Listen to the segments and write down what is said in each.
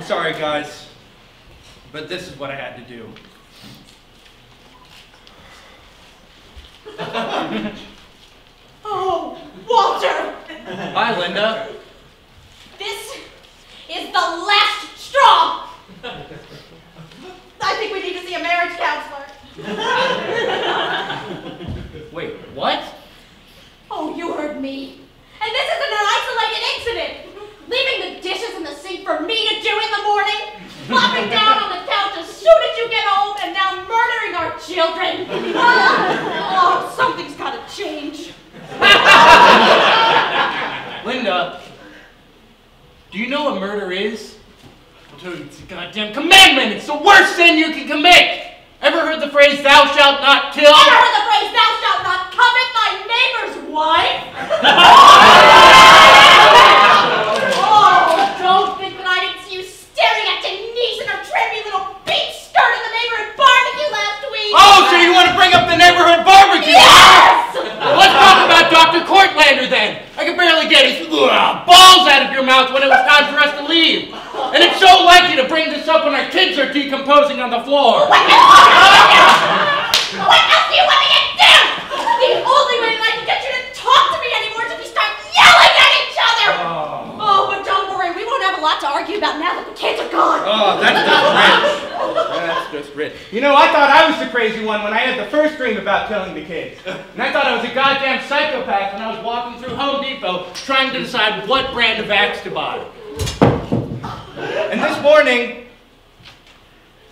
I'm sorry, guys, but this is what I had to do. Oh, Walter! Hi, Linda. This is the last straw! I think we need to see a marriage counselor. Wait, what? Oh, you heard me. And this isn't an isolated incident. Leaving the dishes in the sink for me to do in the morning, flopping down on the couch as soon as you get home, and now murdering our children. oh, something's gotta change. Linda, do you know what murder is? I'll it's a goddamn commandment. It's the worst sin you can commit. Ever heard the phrase, thou shalt not kill? Ever heard the phrase, thou shalt not covet thy neighbor's wife? oh, don't think that I didn't see you staring at Denise in her trendy little beach skirt in the neighborhood barbecue last week. Oh, so you want to bring up the neighborhood barbecue? Yes! Well, let's talk about Dr. Courtlander then. I could barely get his ugh, balls out of your mouth when it was time for us to leave. And it's so like you to bring this up when our kids are decomposing on the floor. What else? What else do you want me to do? The only way I can get you to talk to me anymore is if you start yelling at each other. Oh. oh, but don't worry, we won't have a lot to argue about now that the kids are gone. Oh, that's just rich. That's just rich. You know, I thought I was the crazy one when I had the first dream about killing the kids. And I thought I was a goddamn psychopath when I was walking through Home Depot trying to decide what brand of axe to buy. And this morning,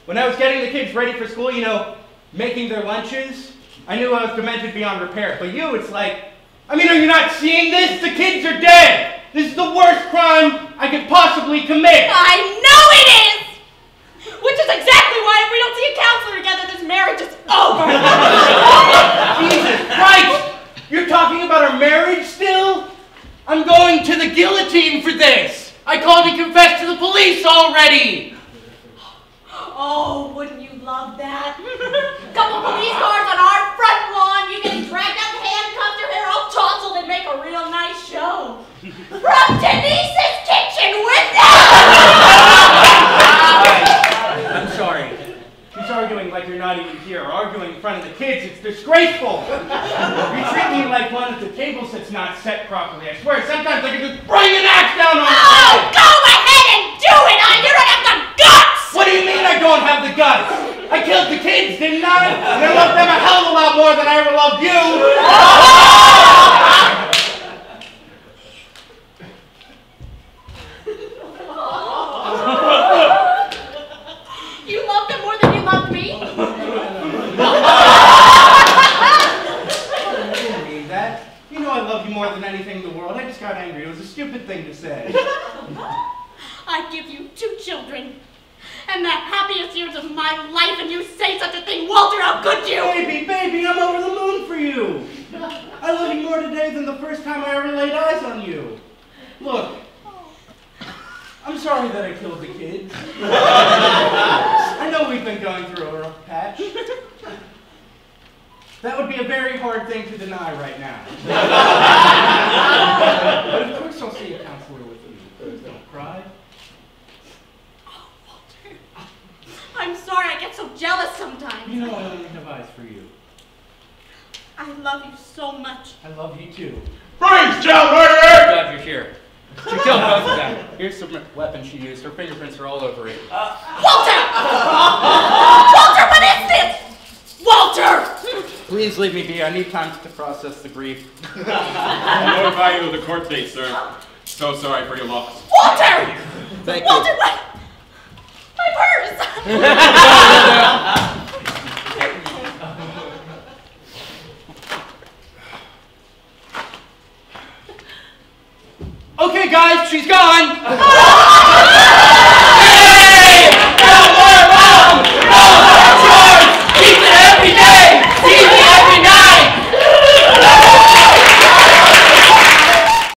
when I was getting the kids ready for school, you know, making their lunches, I knew I was demented beyond repair. But you, it's like, I mean, are you not seeing this? The kids are dead. This is the worst crime I could possibly commit. I know it is! Which is exactly why if we don't see a counselor together, this marriage is over. Jesus Christ! You're talking about our marriage still? I'm going to the guillotine for this! I called and confessed to the police already! Oh, wouldn't you love that? Couple police cars on our front lawn, you getting dragged out handcuffed, your hair all tousled, and make a real nice show. From Denise's kitchen window! I'm sorry. She's arguing like you're not even here, arguing in front of the kids. It's disgraceful! You treat me like one of the tables that's not set properly. I swear, sometimes I can just bring an axe down on Oh, the go ahead and do it! I you don't have the guts! What do you mean I don't have the guts? I killed the kids, didn't I? And I loved them a hell of a lot more than I ever loved you! You love them more than you love me? I didn't mean that. You know I love you more than anything in the world. I just got angry. It was a stupid thing to say. I give you two children. And the happiest years of my life, and you say such a thing, Walter, how could you? Baby, baby, I'm over the moon for you. I love you more today than the first time I ever laid eyes on you. Look, I'm sorry that I killed the kids. I know we've been going through a rough patch. That would be a very hard thing to deny right now. but of course I'll see a counselor with you. Please don't cry. Walter, I'm sorry I get so jealous sometimes. You know what I only have eyes for you. I love you so much. I love you too. Freeze, child murderer! Glad you're here. She killed both of them. Here's the weapon she used. Her fingerprints are all over it. Uh, Walter! Walter, what is this? Walter! Please leave me be. I need time to process the grief. I'll notify you of the court date, sir. So sorry for your loss. Walter! Thank you. Walter, what? My purse! Okay, guys, she's gone.